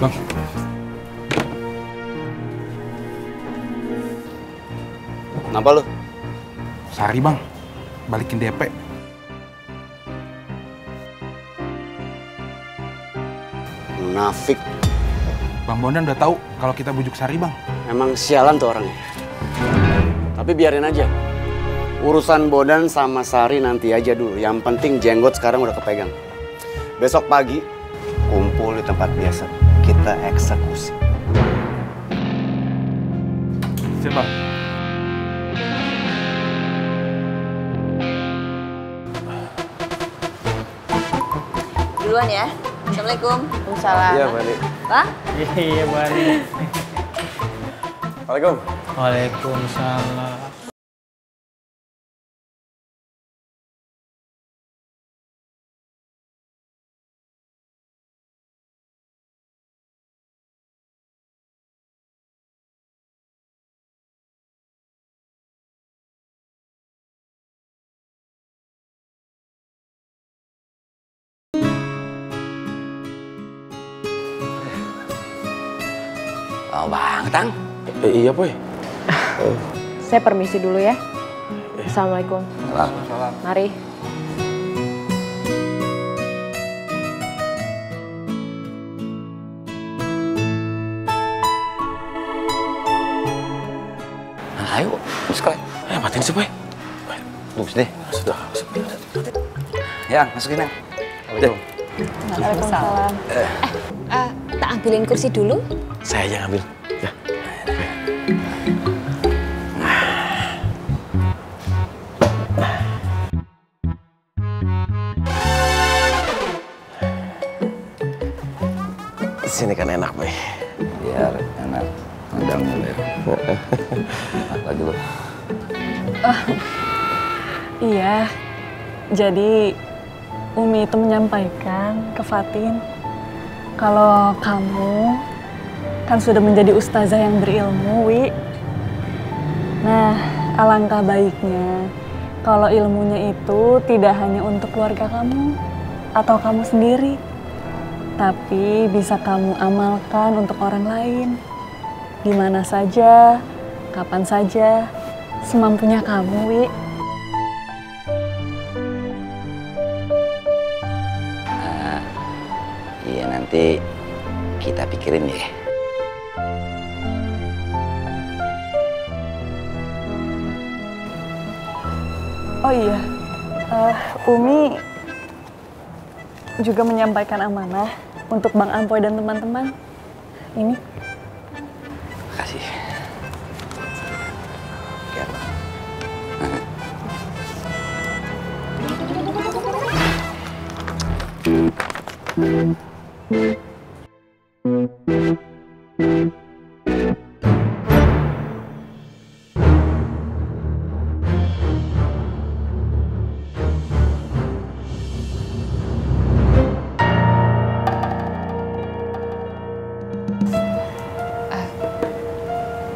Bang. Kenapa lu? Sari bang, balikin DP. Munafik. Bang Bondan udah tahu kalau kita bujuk Sari bang. Emang sialan tuh orangnya. Tapi biarin aja. Urusan Bodan sama Sari nanti aja dulu. Yang penting jenggot sekarang udah kepegang. Besok pagi kumpul di tempat biasa. Kita eksekusi. Siap bang. Duluan ya. Assalamualaikum. Waalaikumsalam. Iya, Bani. Pak? Iya, Bari. Assalamualaikum. Waalaikumsalam. Oh, Bang Tang. Eh, iya, Boy. Saya permisi dulu ya. Assalamualaikum. Mari. Nah, ayo, sekali. Eh, matiin sih, Boy. Tunggu sini. Sudah. Ya, masukin ya. Waalaikumsalam. Eh, tak ambilin kursi dulu. Saya aja ngambil. Ya. Sini kan enak, Boy. Biar enak. Udah mulai. Lagi lu. Iya, jadi Umi itu menyampaikan ke Fatin kalau kamu kan sudah menjadi ustazah yang berilmu, Wi. Nah, alangkah baiknya kalau ilmunya itu tidak hanya untuk keluarga kamu atau kamu sendiri, tapi bisa kamu amalkan untuk orang lain. Di mana saja, kapan saja, semampunya kamu, Wi. Nanti kita pikirin ya. Oh iya, eh, Umi juga menyampaikan amanah untuk Bang Ampoy dan teman-teman. Ini Makasih. Oke, Bang. Uh,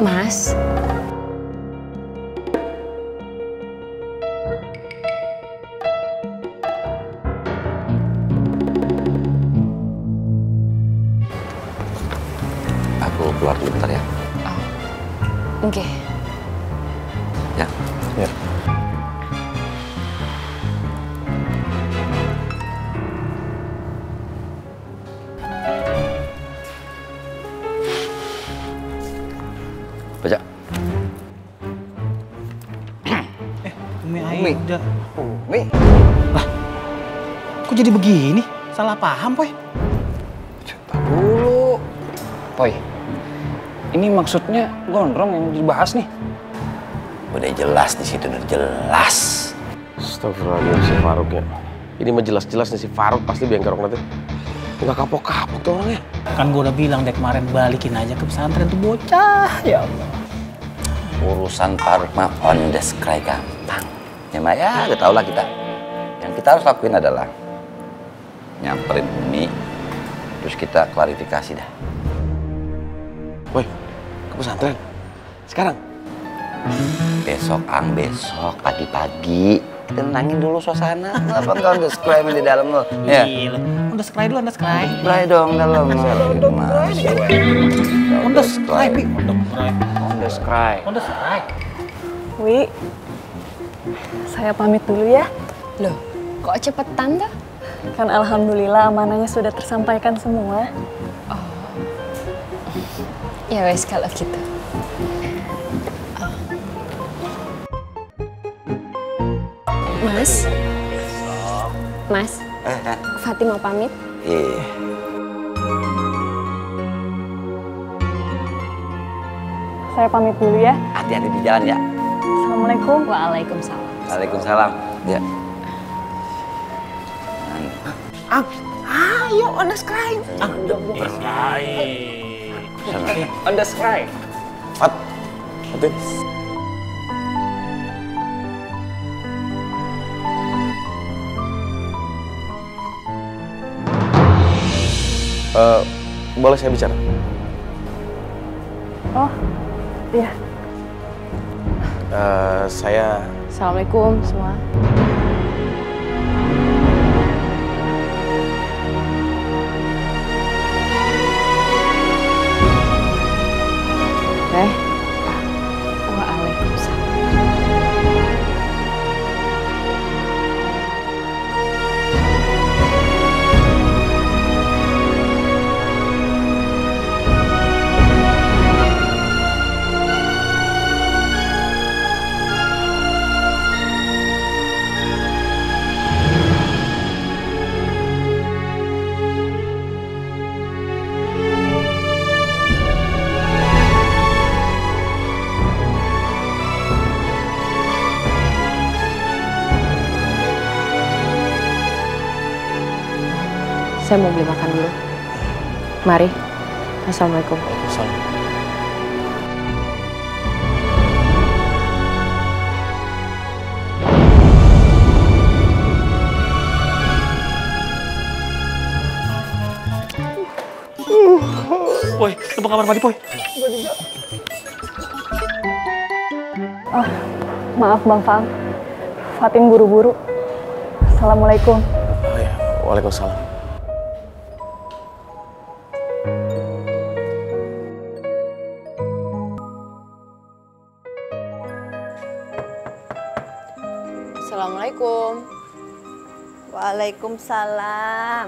Mas, keluar dulu bentar ya. oke. Ya. Ya. Baca. Umi ayo udah. Mi. Kok jadi begini? Salah paham, Poy. Coba dulu. Poy, ini maksudnya gondrong yang dibahas nih. Udah jelas di situ, udah jelas. Astagfirullahaladzim si Faruk ya. Ini mah jelas-jelas nih si Faruk pasti bengkerok nanti. Nggak kapok-kapok tuh orangnya. Kan gue udah bilang deh kemarin balikin aja ke pesantren tuh bocah. Ya Allah. Urusan Faruk mah on the sky gampang. Ya Maya, udah tau lah kita. Yang kita harus lakuin adalah nyamperin Umi, terus kita klarifikasi dah. Woi, pesantren. Sekarang. Besok, Ang, besok pagi-pagi. tenangin dulu suasana. Kenapa enggak udah scry di dalam lo? Ya. Gila. Udah scry dulu, Anda scry. Scry dong dalam. Udah scry, Pi. Udah scry. Udah. Udah scry. Wi, saya pamit dulu ya. Loh, kok cepetan tuh? Kan alhamdulillah amanahnya sudah tersampaikan semua. Ya wes kalau gitu. Mas. Mas, Eh, eh. Fatim mau pamit. Iya. Saya pamit dulu ya. Hati-hati di jalan ya. Assalamualaikum. Waalaikumsalam. Waalaikumsalam. Ya. Ayo, Anda scry. Ah, udah Anda scry. Fat. Fatin. Eh, boleh saya bicara? Oh, iya. Eh, saya Assalamualaikum semua. Eh, saya mau beli makan dulu. Mari. Assalamualaikum. Salam. Boy, tepuk kamar mandi, Boy. Ah, maaf Bang Fang. Fatin buru-buru. Assalamualaikum. Oh ya, Waalaikumsalam. Assalamualaikum. Waalaikumsalam.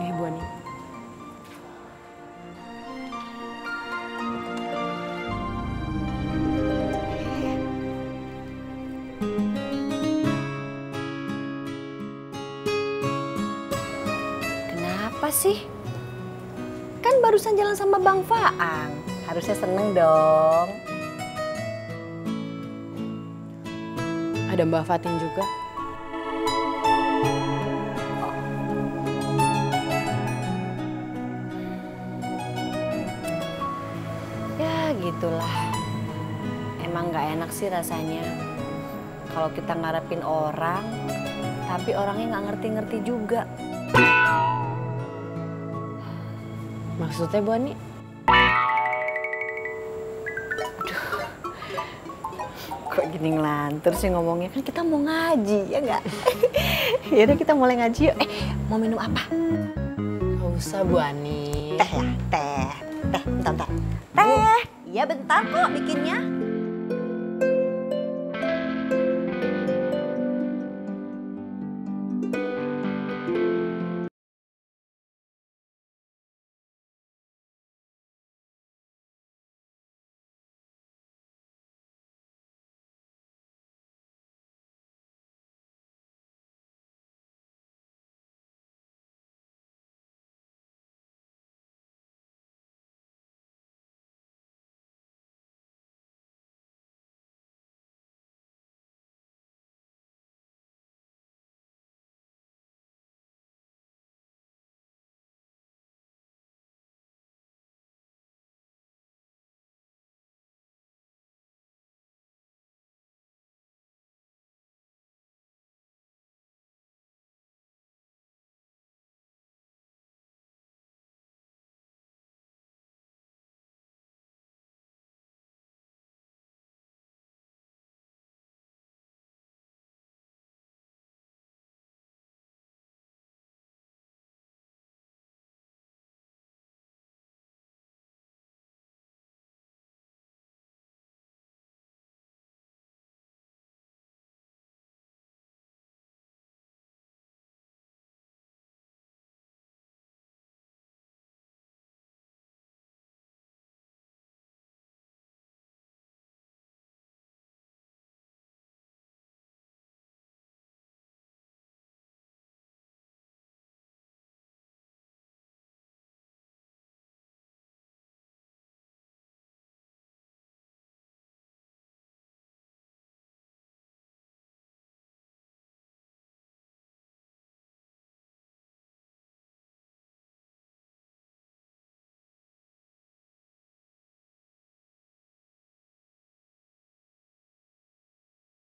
Eh Bu Ani. Kenapa sih? Kan barusan jalan sama Bang Faang. Harusnya seneng dong. Ada Mbak Fatin juga. Ya gitulah. Emang nggak enak sih rasanya. Kalau kita ngarepin orang, tapi orangnya nggak ngerti-ngerti juga. Maksudnya Bu Ani? Kok gini ngelantur sih ngomongnya? Kan kita mau ngaji, ya nggak? Yaudah kita mulai ngaji yuk. Eh, mau minum apa? Nggak usah Bu Ani. Teh ya? Teh. Teh, bentar, bentar. Teh. Iya bentar kok bikinnya.